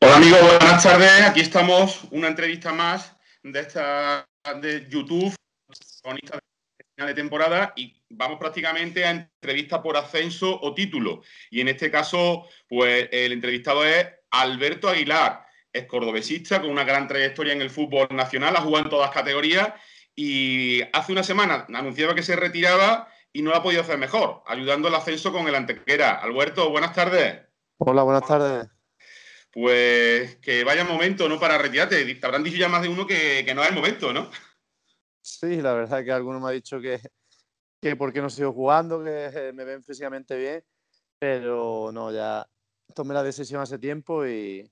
Hola amigos, buenas tardes. Aquí estamos, una entrevista más de esta de YouTube, final de temporada, y vamos prácticamente a entrevista por ascenso o título. Y en este caso, pues el entrevistado es Alberto Aguilar, es cordobesista con una gran trayectoria en el fútbol nacional, ha jugado en todas categorías y hace una semana anunciaba que se retiraba y no lo ha podido hacer mejor, ayudando al ascenso con el Antequera. Alberto, buenas tardes. Hola, buenas tardes. Pues que vaya momento, ¿no? Para retirarte. Te habrán dicho ya más de uno que, no es el momento, ¿no? Sí, la verdad es que alguno me ha dicho que, que porque no sigo jugando, que me ven físicamente bien, pero no, ya tomé la decisión hace tiempo y,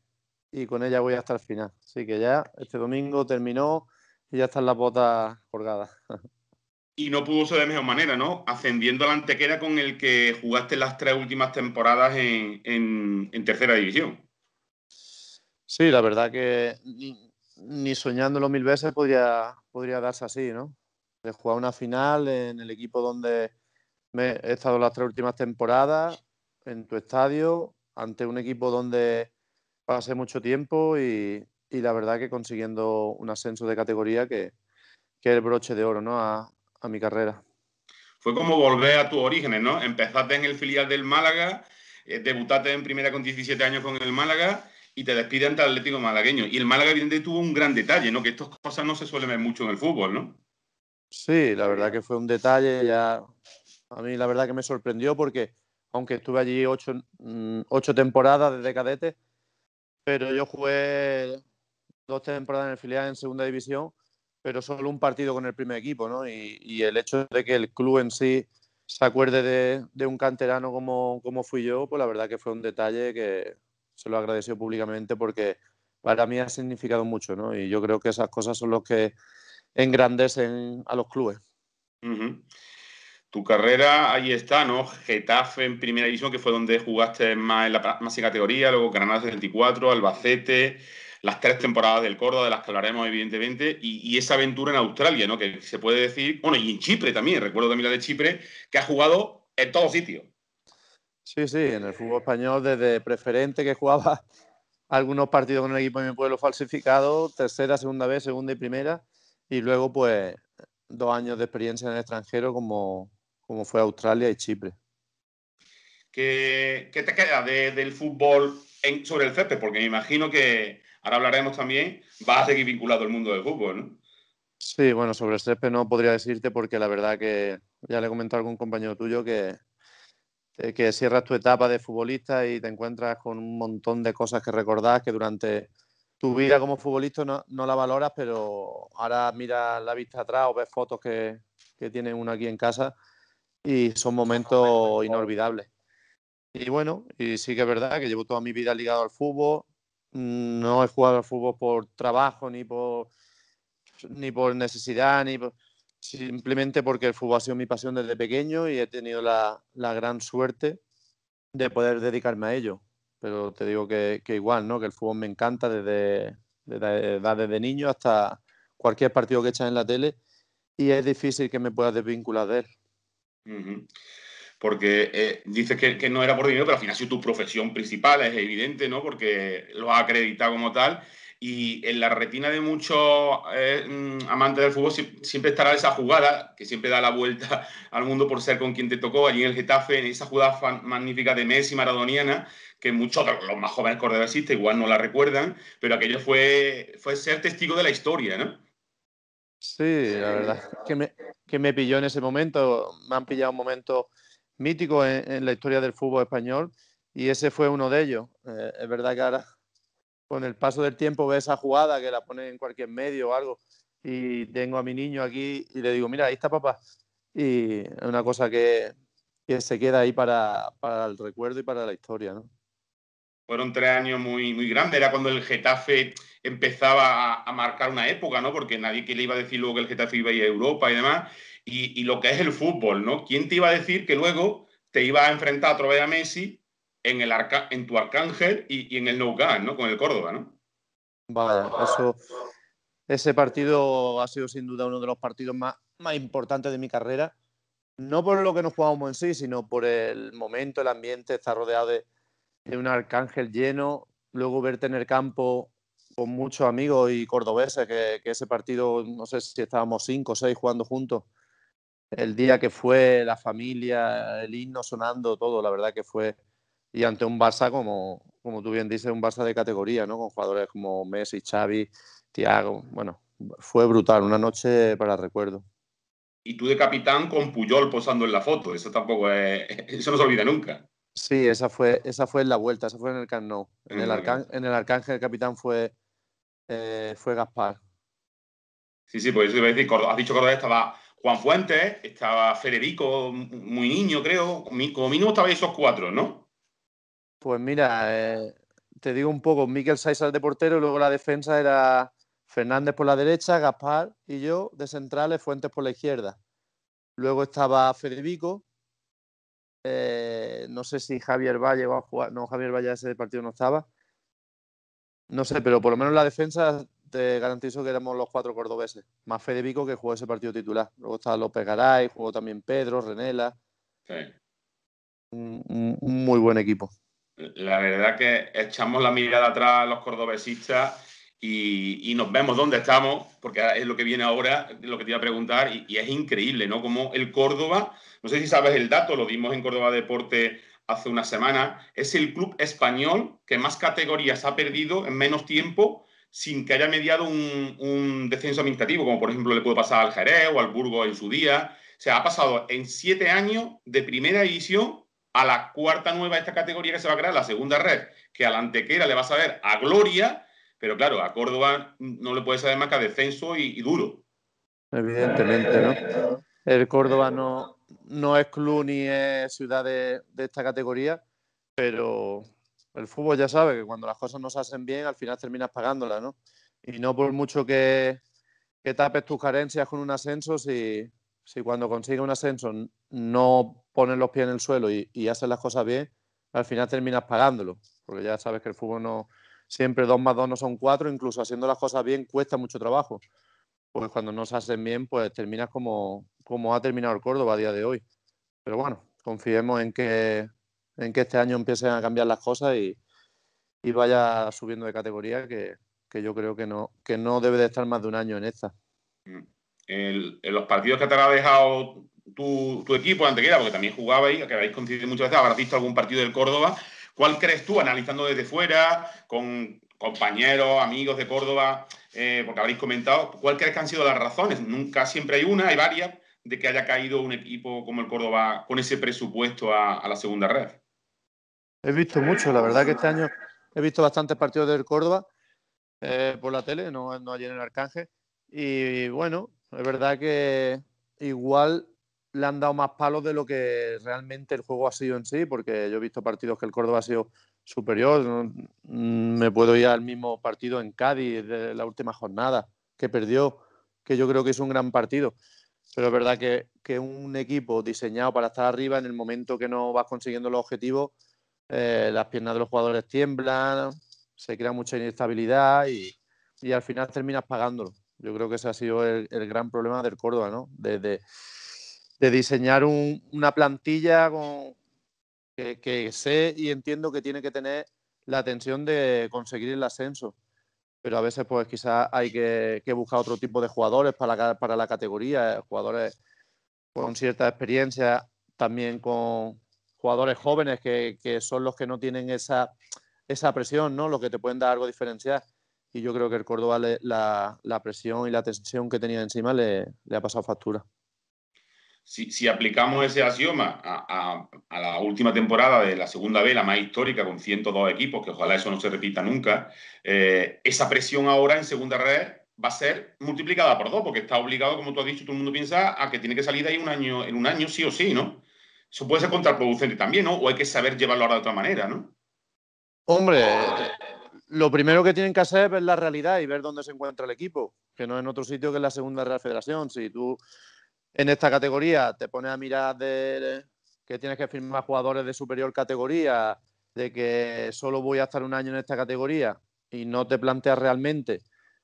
y con ella voy hasta el final. Así que ya este domingo terminó y ya están las botas colgadas. Y no pudo ser de mejor manera, ¿no? Ascendiendo a la Antequera con el que jugaste las tres últimas temporadas en, tercera división. Sí, la verdad que ni, soñándolo mil veces podría, podría darse así, ¿no? De jugar una final en el equipo donde me he estado las tres últimas temporadas, en tu estadio, ante un equipo donde pasé mucho tiempo y, la verdad que consiguiendo un ascenso de categoría que, que es el broche de oro, ¿no? A, a mi carrera. Fue como volver a tus orígenes, ¿no? Empezaste en el filial del Málaga, eh, debutaste en primera con 17 años con el Málaga y te despiden ante el Atlético Malagueño. Y el Málaga, evidentemente, tuvo un gran detalle, ¿no? Que estas cosas no se suelen ver mucho en el fútbol, ¿no? Sí, la verdad que fue un detalle, ya a mí la verdad que me sorprendió porque aunque estuve allí ocho, mm, ocho temporadas desde cadete, pero yo jugué dos temporadas en el filial en segunda división pero solo un partido con el primer equipo, ¿no? Y, el hecho de que el club en sí se acuerde de, un canterano como, como, fui yo, pues la verdad que fue un detalle que se lo agradeció públicamente porque para mí ha significado mucho, ¿no? Y yo creo que esas cosas son los que engrandecen a los clubes. Tu carrera ahí está, ¿no? Getafe en primera división, que fue donde jugaste más en la máxima categoría, luego Granada 74, Albacete, las tres temporadas del Córdoba, de las que hablaremos evidentemente, y, esa aventura en Australia, ¿no? Que se puede decir, bueno, y en Chipre también, recuerdo también la de Chipre, que ha jugado en todos sitios. Sí, sí, en el fútbol español desde preferente que jugaba algunos partidos con el equipo de mi pueblo falsificado, tercera, segunda vez, segunda y primera, y luego pues dos años de experiencia en el extranjero como, como fue Australia y Chipre. ¿Qué, te queda del fútbol sobre el césped? Porque me imagino que ahora hablaremos también, va a seguir vinculado al mundo del fútbol, ¿no? Sí, bueno, sobre el césped no podría decirte porque la verdad que ya le he comentado a algún compañero tuyo que, que cierras tu etapa de futbolista y te encuentras con un montón de cosas que recordás que durante tu vida como futbolista no, no la valoras, pero ahora miras la vista atrás o ves fotos que, que tiene uno aquí en casa y son momentos inolvidables. Y bueno, y sí que es verdad que llevo toda mi vida ligado al fútbol, no he jugado al fútbol por trabajo, ni por, ni por necesidad, ni simplemente porque el fútbol ha sido mi pasión desde pequeño y he tenido la, gran suerte de poder dedicarme a ello. Pero te digo que, igual, ¿no? Que el fútbol me encanta desde, desde, desde niño hasta cualquier partido que echas en la tele y es difícil que me pueda desvincular de él porque eh, dices que, no era por dinero, pero al final ha sido tu profesión principal, es evidente, ¿no? Porque lo has acreditado como tal. Y en la retina de muchos eh, mm, amantes del fútbol siempre estará esa jugada que siempre da la vuelta al mundo por ser con quien te tocó allí en el Getafe, en esa jugada magnífica de Messi maradoniana, que muchos de los más jóvenes cordobesistas igual no la recuerdan, pero aquello fue, fue ser testigo de la historia, ¿no? Sí, la verdad que me, que me pilló en ese momento, me han pillado un momento mítico en, la historia del fútbol español y ese fue uno de ellos. Eh, es verdad que ahora con el paso del tiempo ve esa jugada que la pone en cualquier medio o algo y tengo a mi niño aquí y le digo, mira, ahí está papá. Y es una cosa que, se queda ahí para, el recuerdo y para la historia, ¿no? Fueron tres años muy, muy grandes, era cuando el Getafe empezaba a, marcar una época, ¿no? Porque nadie que le iba a decir luego que el Getafe iba a ir a Europa y demás y, lo que es el fútbol, ¿no? ¿Quién te iba a decir que luego te iba a enfrentar otra vez a Messi en, el en tu Arcángel y, en el Nou Camp, ¿no? Con el Córdoba, ¿no? Vaya, eso, ese partido ha sido sin duda uno de los partidos más, más importantes de mi carrera. No por lo que nos jugamos en sí, sino por el momento, el ambiente, estar rodeado de, un arcángel lleno, luego verte en el campo con muchos amigos y cordobeses, que, ese partido, no sé si estábamos cinco o seis jugando juntos, el día que fue, la familia, el himno sonando, todo, la verdad que fue, y ante un Barça como, como tú bien dices, un Barça de categoría, ¿no? Con jugadores como Messi, Xavi, Thiago, bueno, fue brutal, una noche para recuerdo. Y tú de capitán con Puyol posando en la foto, eso tampoco es, eso no se olvida nunca. Sí, esa fue, esa fue en la vuelta, esa fue en el Camp Nou. En, el, en el Arcángel el capitán fue, eh, fue Gaspar. Sí, sí, pues eso iba a decir, has dicho que estaba Juan Fuentes, estaba Federico, muy niño creo, como mínimo estaban esos cuatro, ¿no? Pues mira, eh, te digo un poco, Miquel Saizar de portero, y luego la defensa era Fernández por la derecha, Gaspar y yo de centrales, Fuentes por la izquierda. Luego estaba Federico, eh, no sé si Javier Valle va a jugar. No, Javier Valle ese partido no estaba. No sé, pero por lo menos la defensa te garantizo que éramos los cuatro cordobeses. Más Federico que jugó ese partido titular. Luego estaba López Garay, jugó también Pedro, Renela. Sí. Un, muy buen equipo. La verdad que echamos la mirada atrás a los cordobesistas y, nos vemos dónde estamos, porque es lo que viene ahora, lo que te iba a preguntar, y, y es increíble, ¿no? Como el Córdoba no sé si sabes el dato, lo dimos en Córdoba Deporte hace una semana. Es el club español que más categorías ha perdido en menos tiempo sin que haya mediado un, descenso administrativo, como por ejemplo le puede pasar al Jerez o al Burgos en su día. O sea, ha pasado en siete años de primera división a la cuarta nueva esta categoría que se va a crear, la segunda red, que a la antequera le va a saber a Gloria, pero claro, a Córdoba no le puede saber más que a descenso y, duro. Evidentemente, ¿no? El Córdoba no, no es club ni es ciudad de, esta categoría, pero el fútbol ya sabe que cuando las cosas no se hacen bien, al final terminas pagándolas, ¿no? Y no por mucho que, tapes tus carencias con un ascenso, si, si cuando consigues un ascenso no pones los pies en el suelo y, y haces las cosas bien, al final terminas pagándolo, porque ya sabes que el fútbol no siempre dos más dos no son cuatro, incluso haciendo las cosas bien cuesta mucho trabajo. Pues cuando no se hacen bien, pues terminas como, como ha terminado el Córdoba a día de hoy. Pero bueno, confiemos en que, en que este año empiecen a cambiar las cosas y, vaya subiendo de categoría, que, yo creo que no, que no debe de estar más de un año en esta. Mm. En, los partidos que te ha dejado tu, tu equipo, Antequera, porque también jugabais, que habéis coincidido muchas veces, habrás visto algún partido del Córdoba. ¿Cuál crees tú, analizando desde fuera, con compañeros, amigos de Córdoba, eh, porque habréis comentado, cuál crees que han sido las razones? Nunca siempre hay una, hay varias, de que haya caído un equipo como el Córdoba con ese presupuesto a, la segunda red? He visto mucho, la verdad que este año he visto bastantes partidos del Córdoba eh, por la tele, no, no allí en el Arcángel. Y bueno, es verdad que igual le han dado más palos de lo que realmente el juego ha sido en sí, porque yo he visto partidos que el Córdoba ha sido superior. Me puedo ir al mismo partido en Cádiz de la última jornada, que perdió, que yo creo que es un gran partido. Pero es verdad que, que, un equipo diseñado para estar arriba, en el momento que no vas consiguiendo los objetivos, eh, las piernas de los jugadores tiemblan, se crea mucha inestabilidad y, y, al final terminas pagándolo. Yo creo que ese ha sido el, el gran problema del Córdoba, ¿no? De, de, diseñar un, una plantilla que, que sé y entiendo que tiene que tener la atención de conseguir el ascenso pero a veces pues quizás hay que, buscar otro tipo de jugadores para la, para la categoría, jugadores con cierta experiencia, también con jugadores jóvenes que, son los que no tienen esa, esa presión, ¿no? Los que te pueden dar algo diferencial. Y yo creo que el Córdoba la, la, presión y la tensión que tenía encima le ha pasado factura si, aplicamos ese axioma a, la última temporada de la segunda B, la más histórica, con 102 equipos, que ojalá eso no se repita nunca, eh, esa presión ahora en segunda red va a ser multiplicada por dos, porque está obligado, como tú has dicho, todo el mundo piensa, a que tiene que salir de ahí un año, en un año sí o sí, ¿no? Eso puede ser contraproducente también, ¿no? O hay que saber llevarlo ahora de otra manera, ¿no? Hombre, lo primero que tienen que hacer es ver la realidad y ver dónde se encuentra el equipo, que no en otro sitio que en la segunda Real Federación. Si tú en esta categoría te pones a mirar de, que tienes que firmar jugadores de superior categoría, de que solo voy a estar un año en esta categoría y no te planteas realmente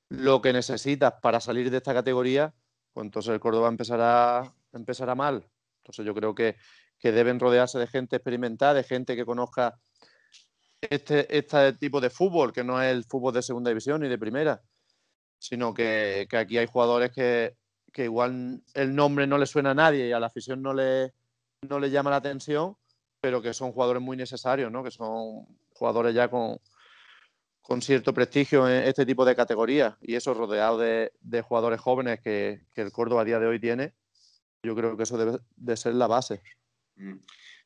lo que necesitas para salir de esta categoría, pues entonces el Córdoba empezará, empezará mal. Entonces yo creo que, deben rodearse de gente experimentada, de gente que conozca este, este tipo de fútbol, que no es el fútbol de segunda división ni de primera, sino que, aquí hay jugadores que, igual el nombre no le suena a nadie y a la afición no le, no le llama la atención, pero que son jugadores muy necesarios, ¿no? que son jugadores ya con, con cierto prestigio en este tipo de categorías y eso rodeado de, jugadores jóvenes que, el Córdoba a día de hoy tiene, yo creo que eso debe de ser la base. Mm.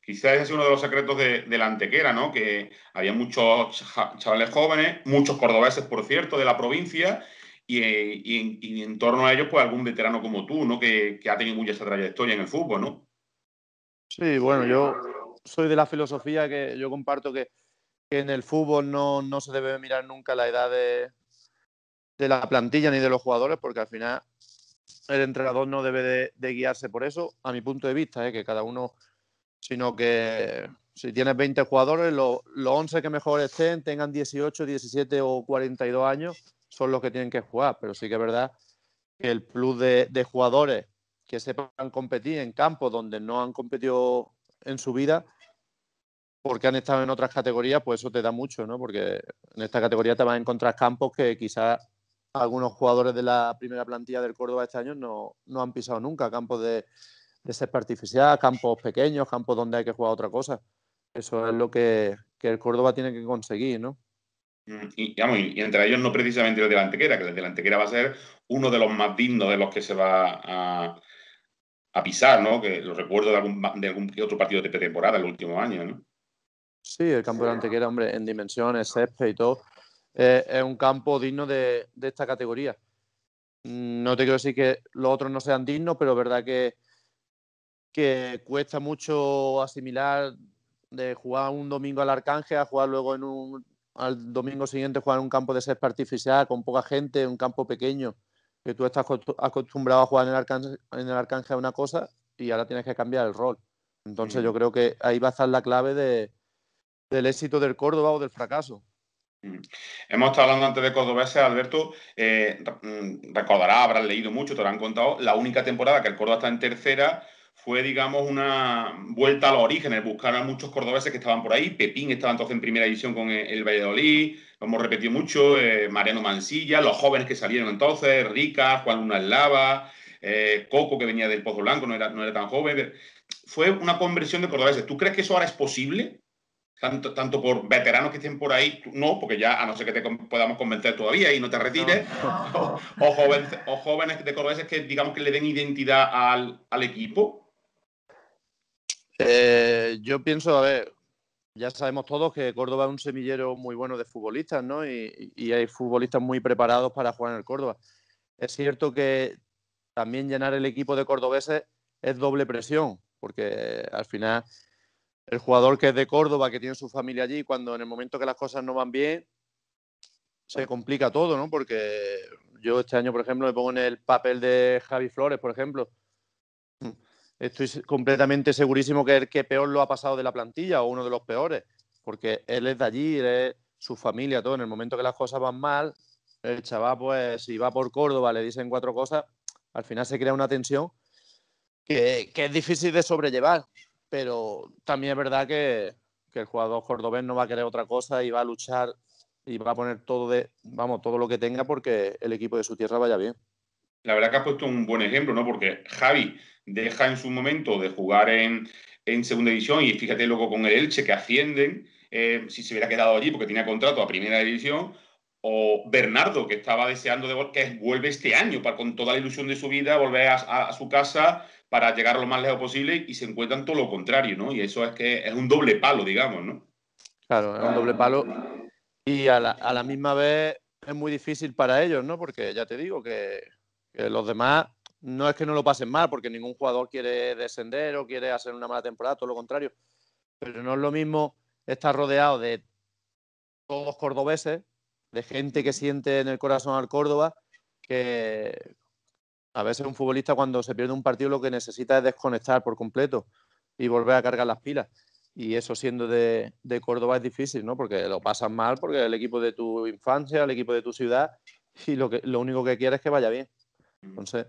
Quizás ese es uno de los secretos de, la antequera, ¿no? Que había muchos chavales jóvenes, muchos cordobeses, por cierto, de la provincia, y, en torno a ellos, pues algún veterano como tú, ¿no? Que, ha tenido mucha esa trayectoria en el fútbol, ¿no? Sí, bueno, yo soy de la filosofía que yo comparto que en el fútbol no, se debe mirar nunca la edad de, la plantilla ni de los jugadores, porque al final el entrenador no debe de, guiarse por eso, a mi punto de vista, ¿eh? que cada uno, sino que si tienes 20 jugadores, los, 11 que mejor estén, tengan 18, 17 o 42 años, son los que tienen que jugar, pero sí que es verdad que el plus de, jugadores que sepan competir en campos donde no han competido en su vida, porque han estado en otras categorías, pues eso te da mucho, ¿no? Porque en esta categoría te vas a encontrar campos que quizás algunos jugadores de la primera plantilla del Córdoba este año no, han pisado nunca, campos de, de artificial, campos pequeños, campos donde hay que jugar otra cosa. Eso es lo que, el Córdoba tiene que conseguir, ¿no? Mm, y, entre ellos no precisamente el de la Antequera, que el de la Antequera va a ser uno de los más dignos de los que se va a, a pisar, ¿no? Que lo recuerdo de algún, de algún otro partido de pretemporada el último año, ¿no? Sí, el campo de Antequera, hombre, en dimensiones, césped y todo, eh, es un campo digno de, esta categoría. Mm, no te quiero decir que los otros no sean dignos, pero verdad que, que cuesta mucho asimilar de jugar un domingo al Arcángel a jugar luego en un al domingo siguiente jugar en un campo de césped artificial con poca gente, un campo pequeño, que tú estás acostumbrado a jugar en el Arcángel, en el Arcángel una cosa y ahora tienes que cambiar el rol. Entonces yo creo que ahí va a estar la clave de, del éxito del Córdoba o del fracaso. Mm. Hemos estado hablando antes de cordobeses, Alberto. Eh, mm, recordarás, habrás leído mucho, te lo han contado. La única temporada que el Córdoba está en tercera fue, digamos, una vuelta a los orígenes. Buscar a muchos cordobeses que estaban por ahí. Pepín estaba entonces en primera división con el Valladolid. Lo hemos repetido mucho. Eh, Mariano Mansilla, los jóvenes que salieron entonces. Rica, Juan Luna Lava. Eh, Coco, que venía del Pozo Blanco, no era, no era tan joven. Fue una conversión de cordobeses. ¿Tú crees que eso ahora es posible? tanto, por veteranos que estén por ahí, no, porque ya a no ser que te podamos convencer todavía y no te retires, O, jóvenes, o jóvenes de cordobeses que digamos que le den identidad al, equipo. Eh, yo pienso, a ver, ya sabemos todos que Córdoba es un semillero muy bueno de futbolistas, ¿no? Y, y, hay futbolistas muy preparados para jugar en el Córdoba. Es cierto que también llenar el equipo de cordobeses es doble presión, porque al final el jugador que es de Córdoba, que tiene su familia allí, cuando en el momento que las cosas no van bien, se complica todo, ¿no? Porque yo este año, por ejemplo, me pongo en el papel de Javi Flores, por ejemplo. Estoy completamente segurísimo que es el que peor lo ha pasado de la plantilla o uno de los peores, porque él es de allí, es su familia, todo. En el momento que las cosas van mal, el chaval, pues, si va por Córdoba, le dicen cuatro cosas, al final se crea una tensión que, que es difícil de sobrellevar pero también es verdad que, el jugador cordobés no va a querer otra cosa y va a luchar y va a poner todo de, vamos, todo lo que tenga porque el equipo de su tierra vaya bien. La verdad que has puesto un buen ejemplo, ¿no? Porque Javi deja en su momento de jugar en, segunda división y fíjate luego con el Elche que ascienden, eh, si se hubiera quedado allí porque tenía contrato a primera división, o Bernardo que estaba deseando de que vuelve este año para con toda la ilusión de su vida volver a su casa para llegar lo más lejos posible y se encuentran todo lo contrario, ¿no? Y eso es que es un doble palo, digamos, ¿no? Claro, es un doble palo y a la, misma vez es muy difícil para ellos, ¿no? Porque ya te digo que, los demás no es que no lo pasen mal, porque ningún jugador quiere descender o quiere hacer una mala temporada, todo lo contrario. Pero no es lo mismo estar rodeado de todos cordobeses, de gente que siente en el corazón al Córdoba, que, a veces un futbolista cuando se pierde un partido lo que necesita es desconectar por completo y volver a cargar las pilas. Y eso siendo de, Córdoba es difícil, ¿no? Porque lo pasan mal, porque el equipo de tu infancia, el equipo de tu ciudad, y lo, que, lo único que quieres es que vaya bien. Entonces,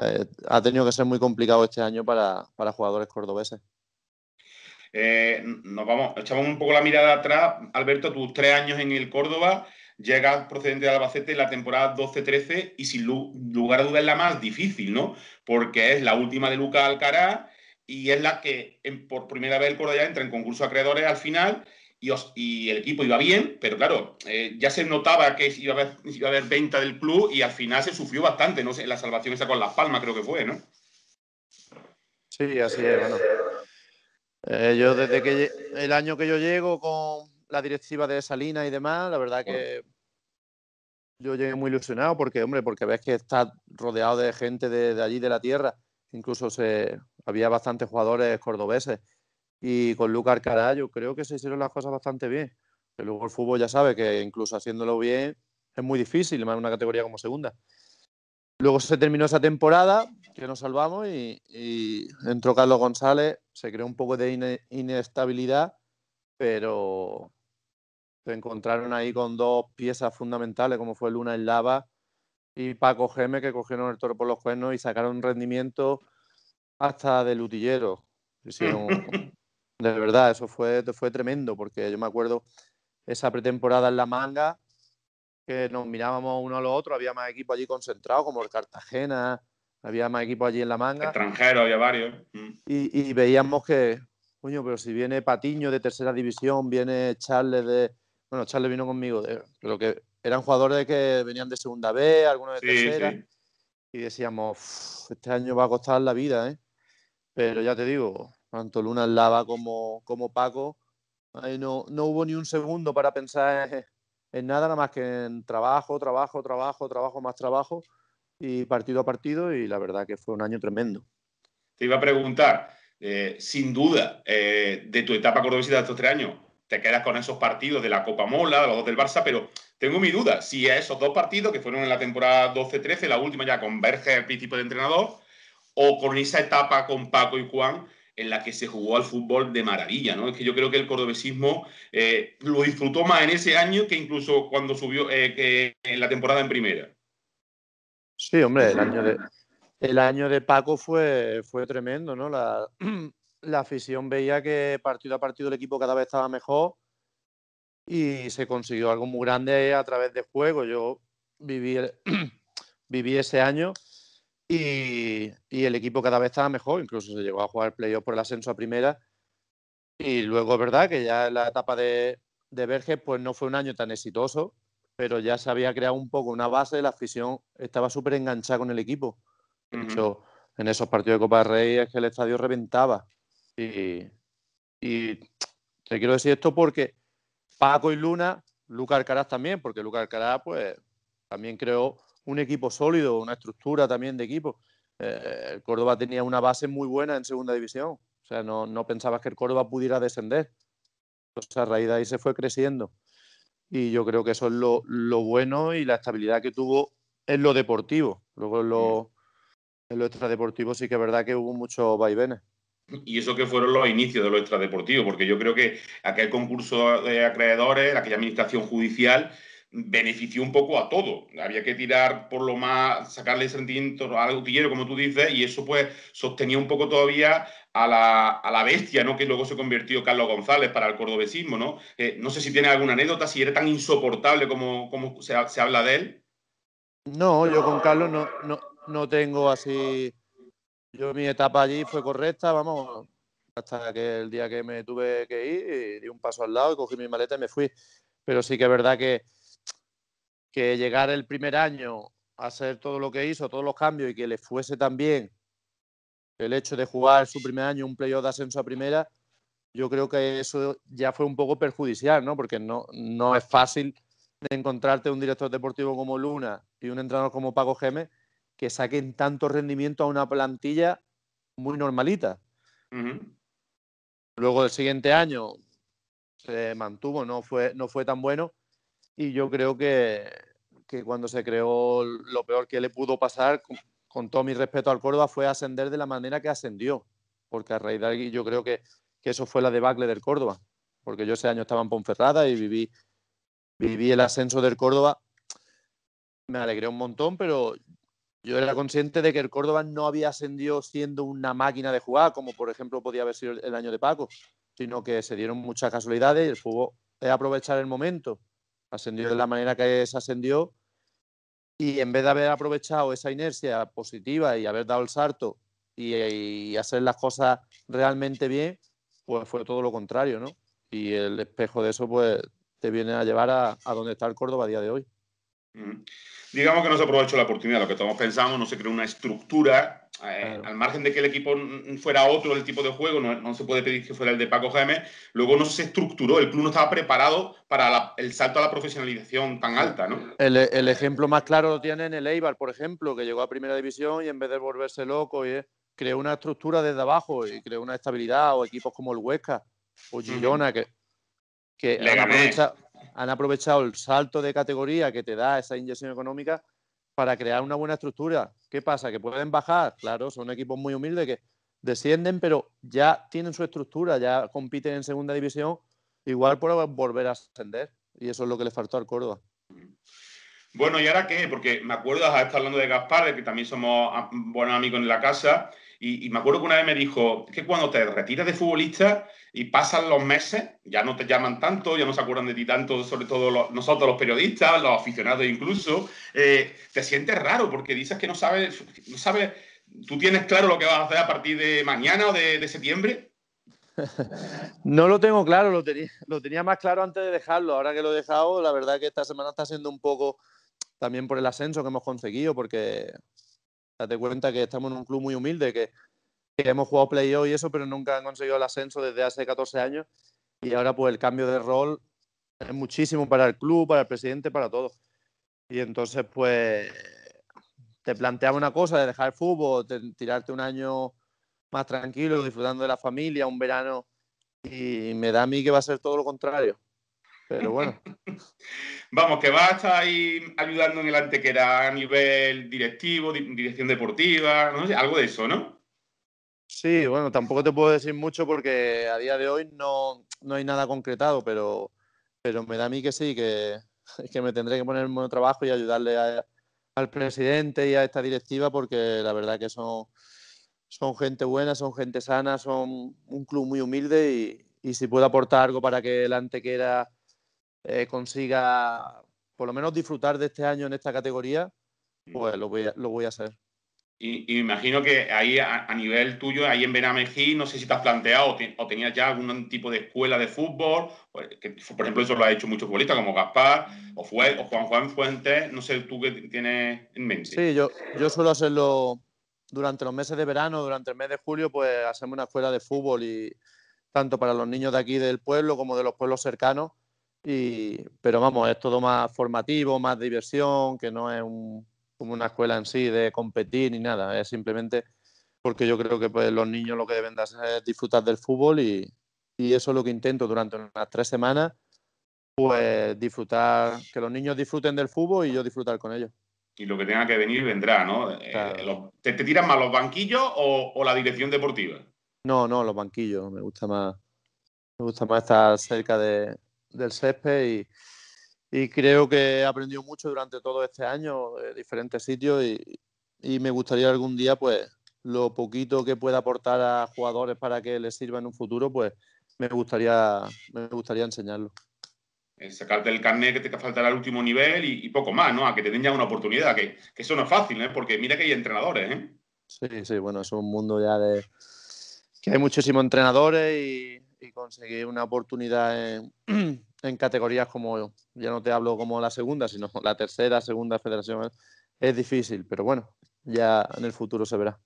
eh, ha tenido que ser muy complicado este año para, jugadores cordobeses. Eh, nos vamos, echamos un poco la mirada atrás. Alberto, tus tres años en el Córdoba, llegas procedente de Albacete en la temporada 12-13 y sin lugar a dudas es la más difícil, ¿no? Porque es la última de Lucas Alcaraz y es la que por primera vez el Córdoba ya entra en concurso acreedores al final y, el equipo iba bien, pero claro, eh, ya se notaba que iba a, haber, iba a haber venta del club y al final se sufrió bastante, no sé, la salvación esa con Las Palmas creo que fue, ¿no? Sí, así es, bueno. Eh, yo desde que el año que yo llego con la directiva de Salinas y demás, la verdad que yo llegué muy ilusionado porque, hombre, porque ves que está rodeado de gente de, allí, de la tierra. Incluso se, había bastantes jugadores cordobeses. Y con Lucas Alcaraz yo creo que se hicieron las cosas bastante bien. Pero luego el fútbol ya sabe que incluso haciéndolo bien es muy difícil, más en una categoría como segunda. Luego se terminó esa temporada, que nos salvamos, y, entró Carlos González, se creó un poco de inestabilidad, pero se encontraron ahí con dos piezas fundamentales, como fue Luna en Lava y Paco Geme, que cogieron el toro por los cuernos y sacaron rendimiento hasta de lutillero. De verdad, eso fue, fue tremendo, porque yo me acuerdo esa pretemporada en la manga, que nos mirábamos uno a los otros, había más equipos allí concentrados, como el Cartagena, había más equipos allí en la manga. Extranjeros, había varios. Mm. Y, veíamos que, coño, pero si viene Patiño de tercera división, viene Charles de. Bueno, Charles vino conmigo, pero que eran jugadores que venían de segunda B, algunos de tercera. Y decíamos, este año va a costar la vida, ¿eh? Pero ya te digo, tanto Luna Lava como, como Paco, ahí no, no hubo ni un segundo para pensar en, en nada, nada más que en trabajo, trabajo, trabajo, trabajo, más trabajo y partido a partido y la verdad que fue un año tremendo. Te iba a preguntar, eh, sin duda, eh, de tu etapa cordobesita de estos tres años, te quedas con esos partidos de la Copa Mola, de los dos del Barça, pero tengo mi duda, si esos dos partidos que fueron en la temporada 12-13, la última ya con Berger, el principio de entrenador, o con esa etapa con Paco y Juan, en la que se jugó al fútbol de maravilla, ¿no? Es que yo creo que el cordobesismo eh, lo disfrutó más en ese año que incluso cuando subió que en la temporada en primera. Sí, hombre, el año de, el año de Paco fue, fue tremendo, ¿no? La, la afición veía que partido a partido el equipo cada vez estaba mejor y se consiguió algo muy grande a través de juego. Yo viví, viví ese año y, el equipo cada vez estaba mejor, incluso se llegó a jugar playoff por el ascenso a primera. Y luego es verdad que ya en la etapa de, de pues no fue un año tan exitoso, pero ya se había creado un poco una base, la afición estaba súper enganchada con el equipo. De hecho, en esos partidos de Copa del Rey es que el estadio reventaba. Y, te quiero decir esto porque Paco y Luna, Luca Alcaraz también, porque Luca Alcaraz pues también creó un equipo sólido, una estructura también de equipo. Eh, el Córdoba tenía una base muy buena en segunda división. O sea, no, no pensabas que el Córdoba pudiera descender. Sea, a raíz de ahí se fue creciendo y yo creo que eso es lo, bueno y la estabilidad que tuvo en lo deportivo. Luego en lo, mm. en lo extradeportivo sí que es verdad que hubo muchos vaivenes. Y eso que fueron los inicios de lo extradeportivo, porque yo creo que aquel concurso de acreedores, aquella administración judicial, benefició un poco a todo. Había que tirar por lo más, sacarle sentimientos al utillero, como tú dices, y eso pues sostenía un poco todavía a la, a la, bestia, ¿no? Que luego se convirtió Carlos González para el cordobesismo, ¿no? Eh, no sé si tiene alguna anécdota, si era tan insoportable como, como se, habla de él. No, yo con Carlos no, no, no tengo así. Yo mi etapa allí fue correcta, vamos, hasta que el día que me tuve que ir, di un paso al lado y cogí mi maleta y me fui. Pero sí que es verdad que, que llegar el primer año a hacer todo lo que hizo, todos los cambios y que le fuese tan bien el hecho de jugar su primer año un playoff de ascenso a primera, yo creo que eso ya fue un poco perjudicial, ¿no? Porque no, no es fácil encontrarte un director deportivo como Luna y un entrenador como Paco Geme que saquen tanto rendimiento a una plantilla muy normalita. Luego el siguiente año se mantuvo, no fue, no fue tan bueno y yo creo que, que cuando se creó lo peor que le pudo pasar, con todo mi respeto al Córdoba, fue ascender de la manera que ascendió. Porque a raíz de ahí yo creo que, eso fue la debacle del Córdoba. Porque yo ese año estaba en Ponferrada y viví, viví el ascenso del Córdoba. Me alegré un montón, pero yo era consciente de que el Córdoba no había ascendido siendo una máquina de jugar, como por ejemplo podía haber sido el año de Paco. sino que se dieron muchas casualidades y el fútbol es aprovechar el momento. Ascendió de la manera que se ascendió y en vez de haber aprovechado esa inercia positiva y haber dado el salto y, hacer las cosas realmente bien, pues fue todo lo contrario, ¿no? Y el espejo de eso, pues, te viene a llevar a, a donde está el Córdoba a día de hoy. Digamos que no se aprovechó la oportunidad, lo que todos pensamos, no se creó una estructura, eh, al margen de que el equipo fuera otro el tipo de juego, no, se puede pedir que fuera el de Paco Gémez, luego no se estructuró, el club no estaba preparado para el salto a la profesionalización tan alta, ¿no? El, el, ejemplo más claro lo tiene en el Eibar, por ejemplo, que llegó a Primera División y en vez de volverse loco, y, creó una estructura desde abajo y creó una estabilidad, o equipos como el Huesca o Girona, que, que han aprovechado han aprovechado el salto de categoría que te da esa inyección económica para crear una buena estructura. ¿Qué pasa? ¿Que pueden bajar? Claro, son equipos muy humildes que descienden, pero ya tienen su estructura, ya compiten en segunda división, igual por volver a ascender. Y eso es lo que le faltó al Córdoba. Bueno, ¿y ahora qué? Porque me acuerdo, estar hablando de Gaspar, de que también somos buenos amigos en la casa, y, me acuerdo que una vez me dijo, que cuando te retiras de futbolista y pasan los meses, ya no te llaman tanto, ya no se acuerdan de ti tanto, sobre todo nosotros los periodistas, los aficionados incluso, eh, te sientes raro porque dices que no sabes, no sabes, ¿tú tienes claro lo que vas a hacer a partir de mañana o de, septiembre? No lo tengo claro, lo tenía, lo tenía más claro antes de dejarlo. Ahora que lo he dejado, la verdad que esta semana está siendo un poco también por el ascenso que hemos conseguido, porque Date cuenta que estamos en un club muy humilde, que, hemos jugado playoff y eso, pero nunca han conseguido el ascenso desde hace 14 años. Y ahora pues el cambio de rol es muchísimo para el club, para el presidente, para todo. Y entonces pues te planteaba una cosa de dejar el fútbol, de tirarte un año más tranquilo, disfrutando de la familia, un verano, y me da a mí que va a ser todo lo contrario. Pero bueno. Vamos, que va a estar ahí ayudando en el Antequera a nivel directivo, dirección deportiva, no algo de eso, ¿no? Sí, bueno, tampoco te puedo decir mucho porque a día de hoy no, hay nada concretado, pero, pero me da a mí que sí, que, que me tendré que poner en buen trabajo y ayudarle al presidente y a esta directiva porque la verdad que son, son gente buena, son gente sana, son un club muy humilde y, y si puedo aportar algo para que el Antequera eh, consiga por lo menos disfrutar de este año en esta categoría, pues lo voy a, lo voy a hacer. Y, me imagino que ahí a, nivel tuyo, ahí en Benamejí, no sé si te has planteado o, tenías ya algún tipo de escuela de fútbol, pues, que, por ejemplo eso lo ha hecho muchos futbolistas como Gaspar o, Fue, o Juan Juan Fuentes, no sé tú qué tienes en mente. Sí, yo, yo suelo hacerlo durante los meses de verano, durante el mes de julio, pues hacemos una escuela de fútbol y tanto para los niños de aquí del pueblo como de los pueblos cercanos pero vamos, es todo más formativo, más diversión, que no es como una escuela en sí de competir ni nada. Es simplemente porque yo creo que pues, los niños lo que deben de hacer es disfrutar del fútbol y, eso es lo que intento durante unas tres semanas, pues disfrutar, que los niños disfruten del fútbol y yo disfrutar con ellos. Y lo que tenga que venir vendrá, ¿no? Eh, ¿te, tiran más los banquillos o, o la dirección deportiva? No, no, los banquillos. Me gusta más, me gusta más estar cerca de, del césped y, creo que he aprendido mucho durante todo este año de diferentes sitios y, me gustaría algún día, pues, lo poquito que pueda aportar a jugadores para que les sirva en un futuro, pues, me gustaría, me gustaría enseñarlo. Sacarte el carnet que te faltará al último nivel y, poco más, ¿no? A que te den ya una oportunidad, que, eso no es fácil, ¿eh? Porque mira que hay entrenadores, ¿eh? Sí, sí, bueno, es un mundo ya de... que hay muchísimos entrenadores y, y conseguir una oportunidad en, en, categorías como, ya no te hablo como la segunda, sino la tercera, segunda federación, es difícil, pero bueno, ya en el futuro se verá.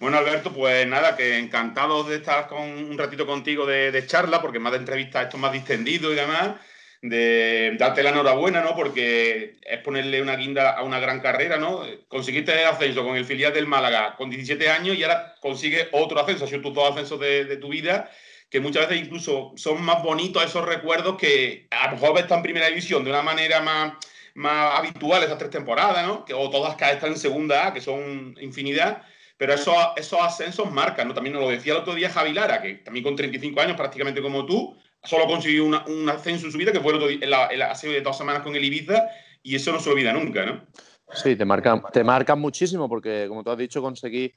Bueno, Alberto, pues nada, que encantado de estar con un ratito contigo de, charla, porque más de entrevistas esto más distendido y demás, de darte la enhorabuena, ¿no? Porque es ponerle una guinda a una gran carrera, ¿no? Conseguiste el ascenso con el filial del Málaga con 17 años y ahora consigues otro ascenso, ha sido tu todo ascenso de, de tu vida que muchas veces incluso son más bonitos esos recuerdos que a lo mejor ves en primera división de una manera más, más habitual esas tres temporadas, ¿no? Que, o todas que están en segunda A, que son infinidad, pero esos, esos ascensos marcan, ¿no? También nos lo decía el otro día Javi Lara, que también con 35 años prácticamente como tú, solo consiguió un ascenso en su vida, que fue el otro la, hace dos semanas con el Ibiza, y eso no se olvida nunca, ¿no? Sí, te marcan, te marcan muchísimo porque, como tú has dicho, conseguí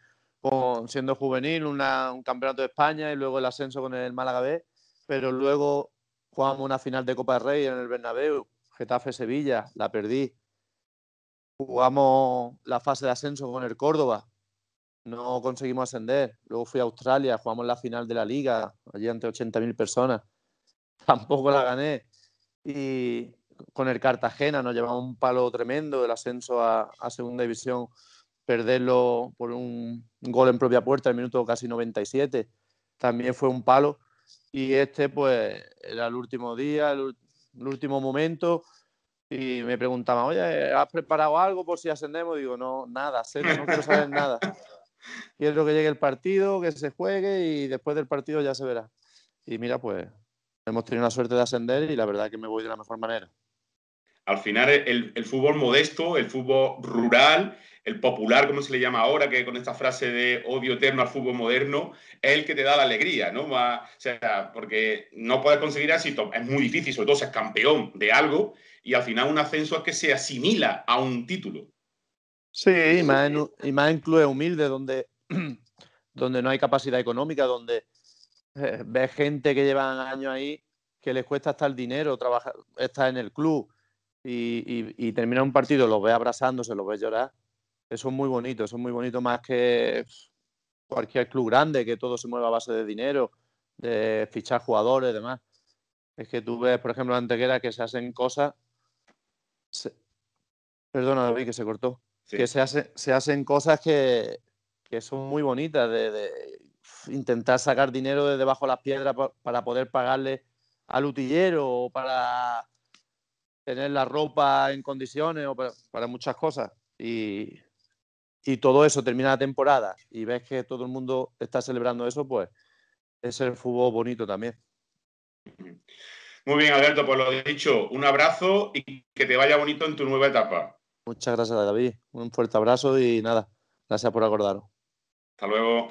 siendo juvenil, un campeonato de España y luego el ascenso con el Málaga B, pero luego jugamos una final de Copa del Rey en el Bernabéu, Getafe-Sevilla, la perdí. Jugamos la fase de ascenso con el Córdoba, no conseguimos ascender. Luego fui a Australia, jugamos la final de la liga, allí ante 80.000 personas. Tampoco la gané. Y con el Cartagena nos llevamos un palo tremendo del ascenso a, segunda división, perderlo por un gol en propia puerta el minuto casi 97. También fue un palo. Y este, pues, era el último día, el, último momento. Y me preguntaban, oye, ¿has preparado algo por si ascendemos? digo, no, nada, serio, no quiero saber nada. Quiero que llegue el partido, que se juegue y después del partido ya se verá. Y mira, pues hemos tenido la suerte de ascender y la verdad que me voy de la mejor manera. Al final, el, fútbol modesto, el fútbol rural, el popular, como se le llama ahora, que con esta frase de odio eterno al fútbol moderno, es el que te da la alegría, ¿no? o sea, porque no puedes conseguir éxito, es muy difícil, sobre todo ser campeón de algo, y al final un ascenso es que se asimila a un título. Sí, y más, en, y más en clubes humildes donde, donde no hay capacidad económica, donde ves gente que llevan años ahí que les cuesta hasta el dinero, trabajar, estar en el club y, y, termina un partido, los ves abrazándose, los ves llorar. Eso es muy bonito, eso es muy bonito más que cualquier club grande, que todo se mueva a base de dinero, de fichar jugadores y demás. Es que tú ves, por ejemplo, en Antequera que se hacen cosas. Perdona, David, que se cortó que se, hace, se hacen cosas que, que son muy bonitas, de, intentar sacar dinero de debajo de las piedras para poder pagarle al utillero o para tener la ropa en condiciones o para, muchas cosas. Y, y, todo eso termina la temporada y ves que todo el mundo está celebrando eso, pues es el fútbol bonito también. Muy bien, Alberto, pues lo dicho, un abrazo y que te vaya bonito en tu nueva etapa. Muchas gracias, David. Un fuerte abrazo y nada, gracias por acordaros. Hasta luego.